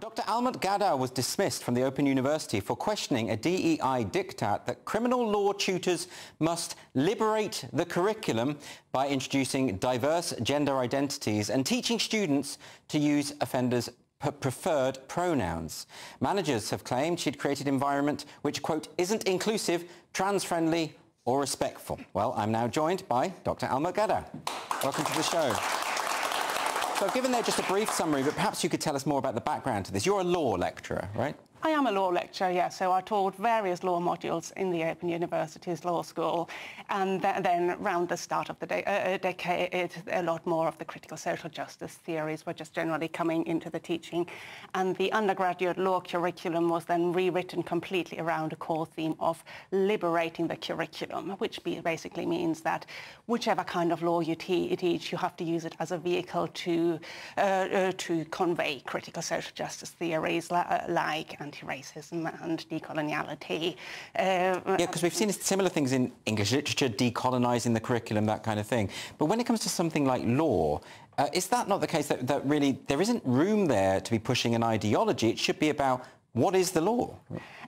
Dr. Almut Gadow was dismissed from the Open University for questioning a DEI diktat that criminal law tutors must liberate the curriculum by introducing diverse gender identities and teaching students to use offenders' preferred pronouns. Managers have claimed she'd created an environment which, quote, isn't inclusive, trans-friendly or respectful. Well, I'm now joined by Dr. Almut Gadow. Welcome to the show. So I've given there just a brief summary, but perhaps you could tell us more about the background to this. You're a law lecturer, right? I am a law lecturer, yes. So I taught various law modules in the Open University's law school. And th then around the start of the de uh, uh decade, a lot more of the critical social justice theories were just generally coming into the teaching. And the undergraduate law curriculum was then rewritten completely around a core theme of liberating the curriculum, which basically means that whichever kind of law you te teach, you have to use it as a vehicle to, uh, uh, to convey critical social justice theories uh, like anti-racism and decoloniality. Uh, yeah, because we've seen similar things in English literature, decolonising the curriculum, that kind of thing. But when it comes to something like law, uh, is that not the case that, that really there isn't room there to be pushing an ideology? It should be about what is the law?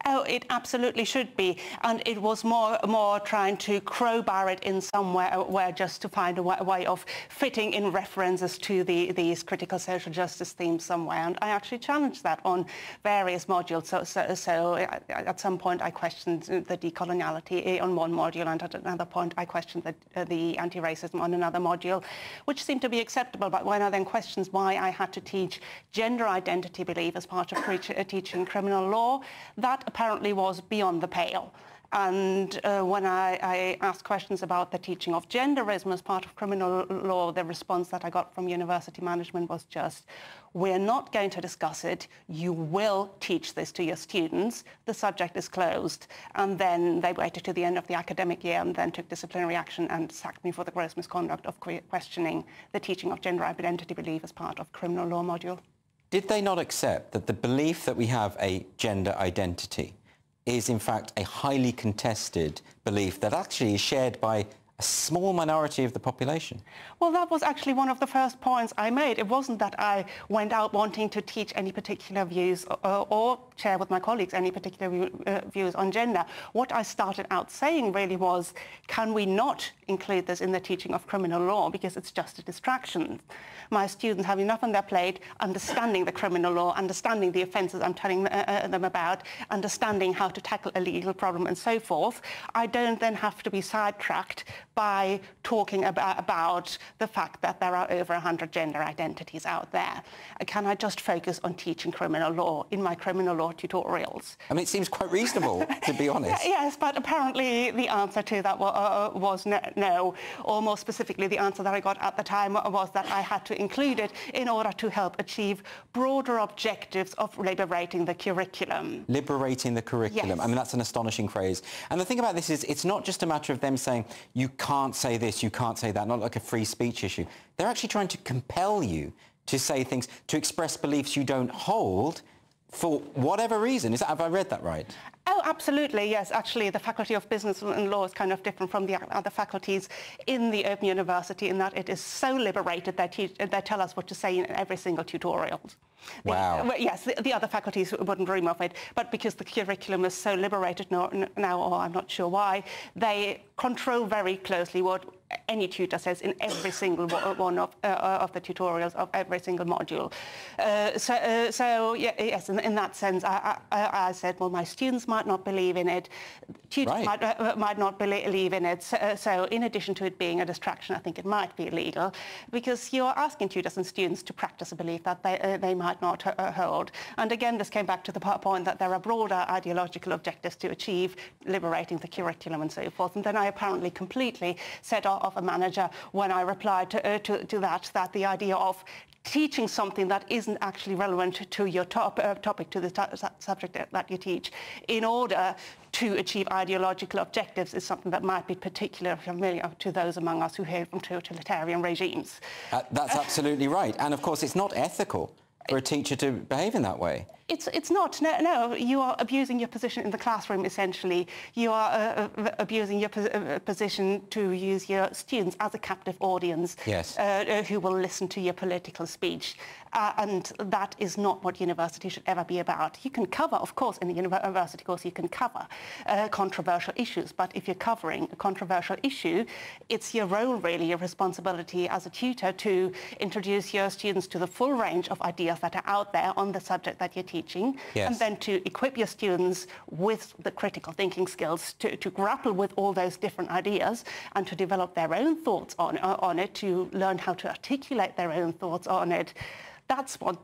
Oh, it absolutely should be. And it was more more trying to crowbar it in somewhere where just to find a way of fitting in references to the, these critical social justice themes somewhere. And I actually challenged that on various modules. So, so, so at some point I questioned the decoloniality on one module and at another point I questioned the, uh, the anti-racism on another module, which seemed to be acceptable. But when I then questioned why I had to teach gender identity belief as part of uh, teaching criminal law, that apparently was beyond the pale. And uh, when I, I, asked questions about the teaching of genderism as part of criminal law, the response that I got from university management was just, we're not going to discuss it. You will teach this to your students. The subject is closed. And then they waited to the end of the academic year and then took disciplinary action and sacked me for the gross misconduct of questioning the teaching of gender identity belief as part of criminal law module. Did they not accept that the belief that we have a gender identity is in fact a highly contested belief that actually is shared by a small minority of the population. Well, that was actually one of the first points I made. It wasn't that I went out wanting to teach any particular views or, uh, or share with my colleagues any particular view, uh, views on gender. What I started out saying really was, can we not include this in the teaching of criminal law because it's just a distraction? My students have enough on their plate understanding the criminal law, understanding the offences I'm telling uh, uh, them about, understanding how to tackle a legal problem and so forth. I don't then have to be sidetracked by talking about, about the fact that there are over 100 gender identities out there. Can I just focus on teaching criminal law in my criminal law tutorials? I mean, it seems quite reasonable, to be honest. yes, but apparently the answer to that uh, was no, or more specifically, the answer that I got at the time was that I had to include it in order to help achieve broader objectives of liberating the curriculum. Liberating the curriculum. Yes. I mean, that's an astonishing phrase. And the thing about this is it's not just a matter of them saying, you can't say this, you can't say that, not like a free speech issue. They're actually trying to compel you to say things, to express beliefs you don't hold for whatever reason. Is that, have I read that right? Oh, absolutely, yes. Actually, the Faculty of Business and Law is kind of different from the other faculties in the Open University in that it is so liberated that they tell us what to say in every single tutorial. Wow. The, yes, the, the, other faculties wouldn't dream of it, but because the curriculum is so liberated now, now, or I'm not sure why, they control very closely what any tutor says in every single one of, uh, of the tutorials of every single module. Uh, so, uh, so yeah, yes, in, in, that sense, I, I, I, said, well, my students might not believe in it, tutors right. might, uh, might, not believe in it. So, uh, so, in addition to it being a distraction, I think it might be illegal because you're asking tutors and students to practice a belief that they, uh, they might not hold. And again, this came back to the point that there are broader ideological objectives to achieve, liberating the curriculum and so forth. And then I apparently completely set off of a manager when I replied to, uh, to, to that, that the idea of teaching something that isn't actually relevant to your top, uh, topic, to the subject that you teach, in order to achieve ideological objectives is something that might be particularly familiar to those among us who hail from totalitarian regimes. Uh, that's absolutely right. And of course, it's not ethical for a teacher to behave in that way. It's, it's not. No, no, you are abusing your position in the classroom, essentially. You are uh, uh, abusing your pos uh, position to use your students as a captive audience yes. Uh, uh, who will listen to your political speech. Uh, and that is not what university should ever be about. You can cover, of course, in the university course, you can cover controversial issues. But if you're covering a controversial issue, it's your role, really, your responsibility as a tutor to introduce your students to the full range of ideas that are out there on the subject that you're teaching, yes. and then to equip your students with the critical thinking skills to, to grapple with all those different ideas and to develop their own thoughts on, uh, on it, to learn how to articulate their own thoughts on it. That's what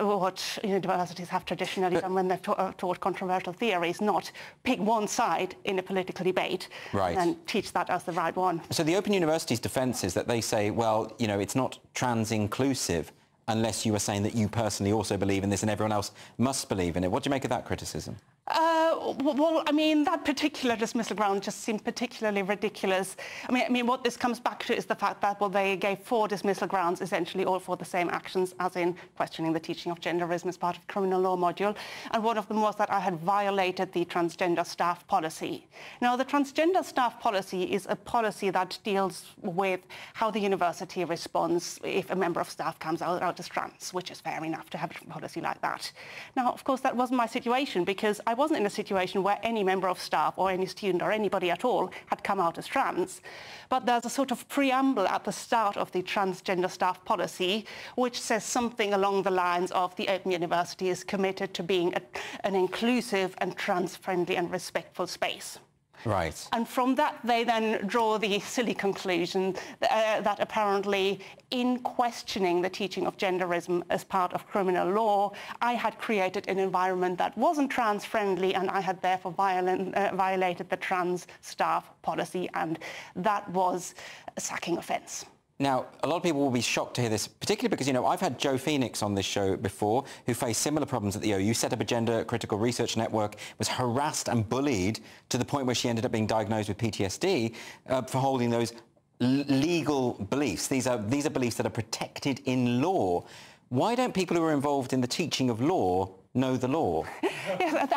what universities have traditionally done when they've ta uh, taught controversial theories, not pick one side in a political debate right. and teach that as the right one. So the Open University's defence is that they say, well, you know, it's not trans-inclusive unless you are saying that you personally also believe in this and everyone else must believe in it. What do you make of that criticism? Uh, well, I mean, that particular dismissal ground just seemed particularly ridiculous. I mean, I mean, what this comes back to is the fact that, well, they gave four dismissal grounds, essentially all for the same actions, as in questioning the teaching of genderism as part of criminal law module. And one of them was that I had violated the transgender staff policy. Now, the transgender staff policy is a policy that deals with how the university responds if a member of staff comes out, out as trans, which is fair enough to have a policy like that. Now, of course, that wasn't my situation because I wasn't in a situation where any member of staff or any student or anybody at all had come out as trans. But there's a sort of preamble at the start of the transgender staff policy which says something along the lines of the Open University is committed to being a, an inclusive and trans-friendly and respectful space. Right. And from that, they then draw the silly conclusion uh, that apparently in questioning the teaching of genderism as part of criminal law, I had created an environment that wasn't trans-friendly and I had therefore violent, uh, violated the trans staff policy and that was a sacking offence. Now, a lot of people will be shocked to hear this, particularly because, you know, I've had Jo Phoenix on this show before who faced similar problems at the OU, set up a gender critical research network, was harassed and bullied to the point where she ended up being diagnosed with PTSD uh, for holding those legal beliefs. These are, these are beliefs that are protected in law. Why don't people who are involved in the teaching of law know the law? yes,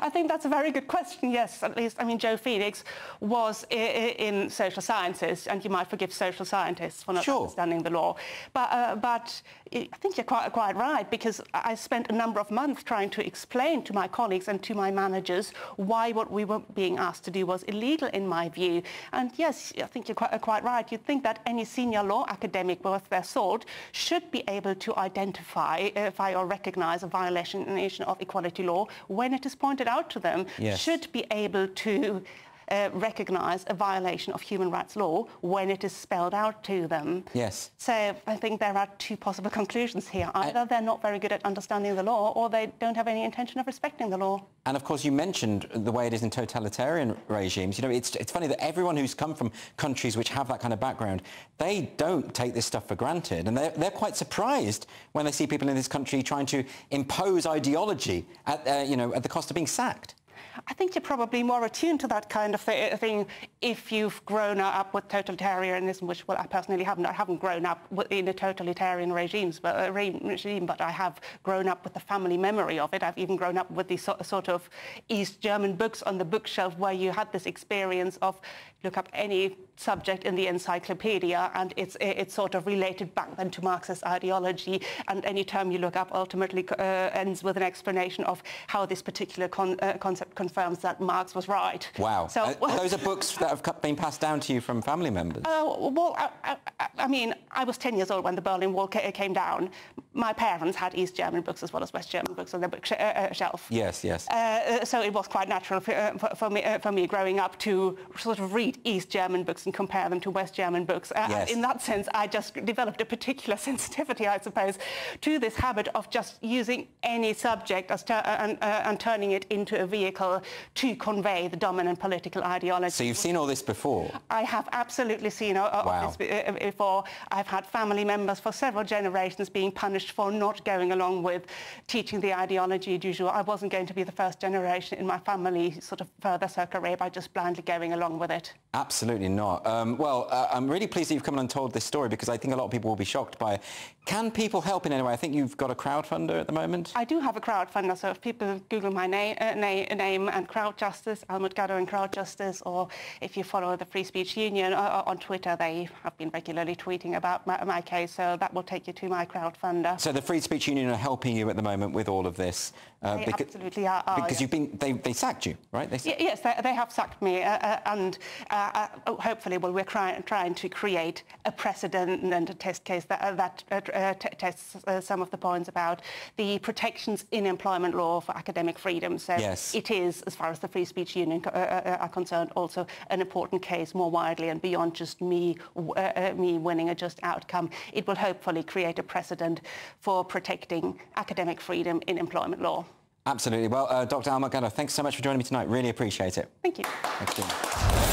I think that's a very good question, yes, at least. I mean, Jo Phoenix was in social sciences, and you might forgive social scientists for not sure. understanding the law. But, uh, but I think you're quite, quite right, because I spent a number of months trying to explain to my colleagues and to my managers why what we were being asked to do was illegal in my view. And yes, I think you're quite, quite right. You'd think that any senior law academic worth their salt should be able to identify or recognize a violation of equality law when it is pointed out to them yes. should be able to uh, recognise a violation of human rights law when it is spelled out to them. Yes. So I think there are two possible conclusions here. Either they're not very good at understanding the law or they don't have any intention of respecting the law. And of course you mentioned the way it is in totalitarian regimes. You know, it's, it's funny that everyone who's come from countries which have that kind of background, they don't take this stuff for granted. And they're, they're quite surprised when they see people in this country trying to impose ideology at, uh, you know, at the cost of being sacked. I think you're probably more attuned to that kind of thing if you've grown up with totalitarianism, which well, I personally haven't. I haven't grown up in a totalitarian but, uh, regime, but I have grown up with the family memory of it. I've even grown up with these sort of East German books on the bookshelf where you had this experience of look up any subject in the encyclopedia and it's, it's sort of related back then to Marxist ideology and any term you look up ultimately uh, ends with an explanation of how this particular con uh, concept confirms that Marx was right. Wow. So, uh, those are books that have been passed down to you from family members? Uh, well, I, I, I, mean, I was 10 years old when the Berlin Wall came down. My parents had East German books as well as West German books on their bookshelf. Uh, yes, yes. so it was quite natural for, for, for me, for me growing up to sort of read East German books and compare them to West German books. Uh, yes. In that sense, I just developed a particular sensitivity, I suppose, to this habit of just using any subject as uh, and, uh, and, turning it into a vehicle to convey the dominant political ideology. So you've seen all this before? I have absolutely seen all, wow. this uh, before. I've had family members for several generations being punished for not going along with teaching the ideology du jour. I wasn't going to be the first generation in my family sort of further circa rape by just blindly going along with it. Absolutely not. Um, well, uh, I'm really pleased that you've come and told this story because I think a lot of people will be shocked by it. Can people help in any way? I think you've got a crowdfunder at the moment. I do have a crowdfunder, so if people Google my na uh, na name and Crowd Justice, Almut Gadow and Crowd Justice, or if you follow the Free Speech Union uh, uh, on Twitter, they have been regularly tweeting about my, my, case, so that will take you to my crowdfunder. So the Free Speech Union are helping you at the moment with all of this? Uh, they because, absolutely are. Because yes. you've been, they, they sacked you, right? They yes, they, they, have sacked me, uh, and uh, uh, hopefully well, we're trying, trying to create a precedent and a test case that, uh, that uh, tests some of the points about the protections in employment law for academic freedom. So yes. it is, as far as the Free Speech Union are concerned, also an important case more widely and beyond just me, me winning a just outcome. It will hopefully create a precedent for protecting academic freedom in employment law. Absolutely. Well, uh, Dr. Almut thanks so much for joining me tonight. Really appreciate it. Thank you. Thank you.